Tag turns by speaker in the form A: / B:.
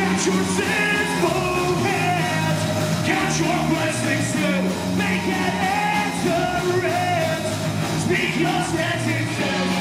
A: Catch your sinful hands. Catch your blessings too. Make an end Speak your sentence